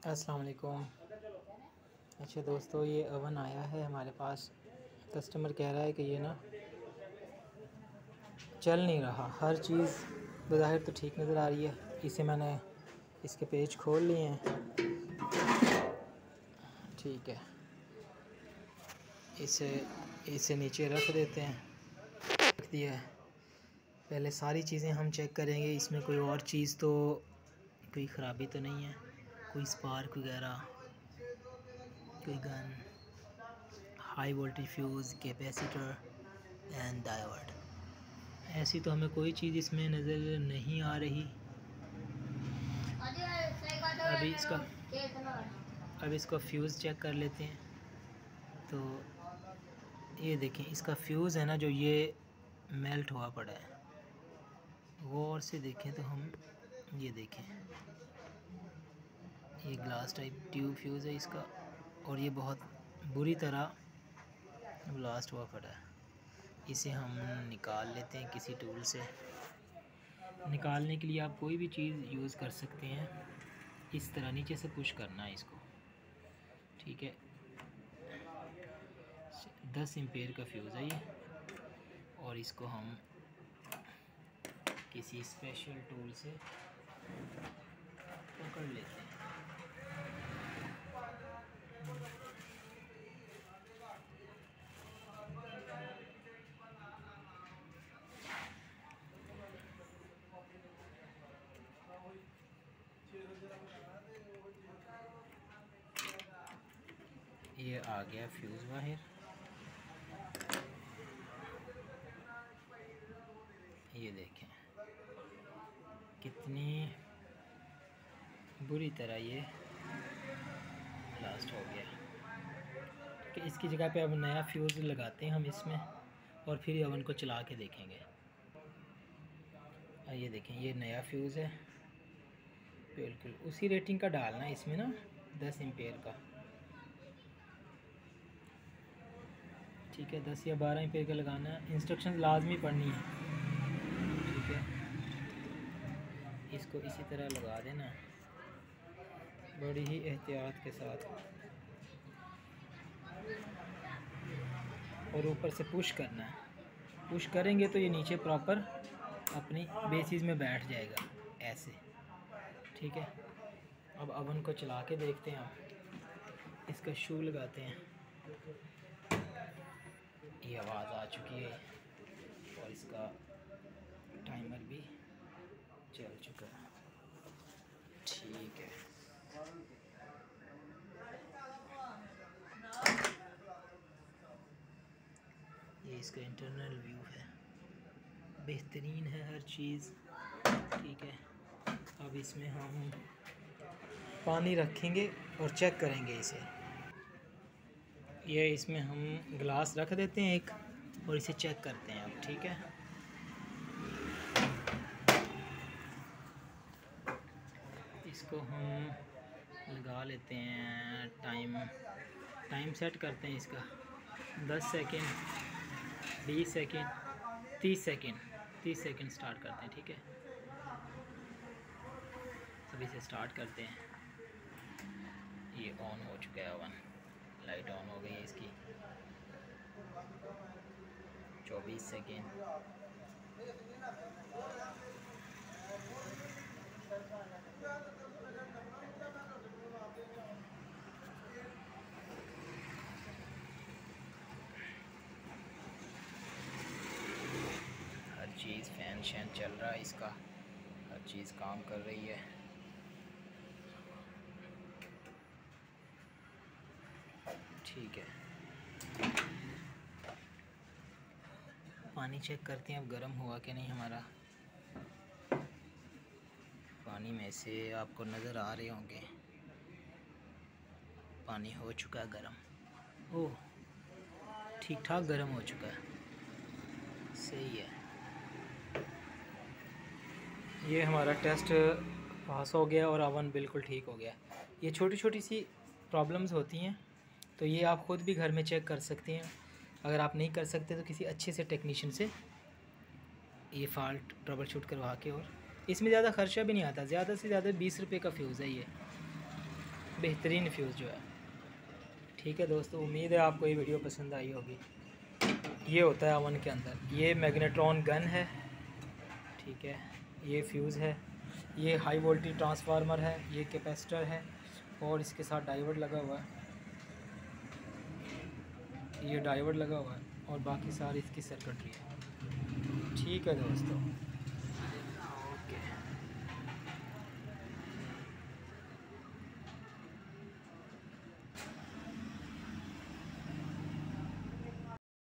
अस्सलाम वालेकुम। अच्छा दोस्तों, ये अवन आया है हमारे पास। कस्टमर कह रहा है कि ये ना चल नहीं रहा। हर चीज़ बज़ाहिर तो ठीक नज़र आ रही है। इसे मैंने इसके पेज खोल लिए हैं। ठीक है। इसे इसे नीचे रख देते हैं। रख दिया है। पहले सारी चीज़ें हम चेक करेंगे। इसमें कोई और चीज़ तो कोई ख़राबी तो नहीं है। कोई स्पार्क वगैरह, कोई gun high voltage fuse capacitor and diode ऐसी तो हमें कोई चीज़ इसमें नज़र नहीं आ रही। अभी इसका अब इसका फ्यूज़ चेक कर लेते हैं। तो ये देखें, इसका फ्यूज़ है ना जो ये मेल्ट हुआ पड़ा है। गौर से देखें तो हम ये देखें। ये ग्लास टाइप ट्यूब फ्यूज़ है इसका। और ये बहुत बुरी तरह ब्लास्ट हुआ पड़ा है। इसे हम निकाल लेते हैं किसी टूल से। निकालने के लिए आप कोई भी चीज़ यूज़ कर सकते हैं। इस तरह नीचे से पुश करना है इसको। ठीक है। दस एम्पेयर का फ्यूज़ है ये। और इसको हम किसी स्पेशल टूल से पकड़ लेते हैं। ये आ गया फ्यूज़ बाहर ये देखें। कितनी बुरी तरह ये ब्लास्ट हो गया। कि इसकी जगह पे अब नया फ्यूज़ लगाते हैं हम इसमें और फिर ओवन को चला के देखेंगे। ये देखें, ये नया फ्यूज़ है। बिल्कुल, उसी रेटिंग का डालना है इसमें ना, दस एम्पेयर का। ठीक है, दस या बारह ही एम्पेयर का लगाना है। इंस्ट्रक्शन लाजमी पढ़नी है। ठीक है? इसको इसी तरह लगा देना। बड़ी ही एहतियात के साथ। और ऊपर से पुश करना है। पुश करेंगे तो ये नीचे प्रॉपर अपनी बेसिस में बैठ जाएगा। ऐसे। ठीक है? अब अवन को चला के देखते हैं आप। इसका शू लगाते हैं। ये आवाज़ आ चुकी है और इसका टाइमर भी चल चुका है। ठीक है। ये इसका इंटरनल व्यू है। बेहतरीन है हर चीज़। ठीक है। अब इसमें हम पानी रखेंगे और चेक करेंगे इसे। ये इसमें हम ग्लास रख देते हैं एक और इसे चेक करते हैं अब, ठीक है? इसको हम लगा लेते हैं, टाइम टाइम सेट करते हैं इसका। दस सेकेंड, बीस सेकेंड, तीस सेकेंड तीस सेकेंड स्टार्ट करते हैं, ठीक है? अभी से स्टार्ट करते हैं। ये ऑन हो चुका है, ओवन। लाइट ऑन हो गई है इसकी। चौबीस सेकेंड। हर चीज़ फ़ैन शैन चल रहा है इसका। हर चीज़ काम कर रही है। ठीक है। पानी चेक करते हैं अब गर्म हुआ कि नहीं हमारा। पानी में से आपको नज़र आ रहे होंगे। पानी हो चुका गर्म। ओह ठीक ठाक गर्म हो चुका है। सही है। ये हमारा टेस्ट पास हो गया और अवन बिल्कुल ठीक हो गया। ये छोटी छोटी सी प्रॉब्लम्स होती हैं। तो ये आप ख़ुद भी घर में चेक कर सकते हैं। अगर आप नहीं कर सकते तो किसी अच्छे से टेक्नीशियन से ये फ़ाल्ट ट्रबल शूट करवा के और इसमें ज़्यादा ख़र्चा भी नहीं आता। ज़्यादा से ज़्यादा बीस रुपये का फ्यूज़ है ये। बेहतरीन फ्यूज़ जो है। ठीक है दोस्तों, उम्मीद है आपको ये वीडियो पसंद आई होगी। ये होता है अवन के अंदर। ये मैग्नेट्रॉन गन है। ठीक है। ये फ्यूज़ है। ये हाई वोल्टेज ट्रांसफार्मर है। ये कैपेसिटर है। और इसके साथ डाइवर्ट लगा हुआ है। ये डाइवर लगा हुआ है और बाकी सारी इसकी सर्किटरी है। ठीक है दोस्तों।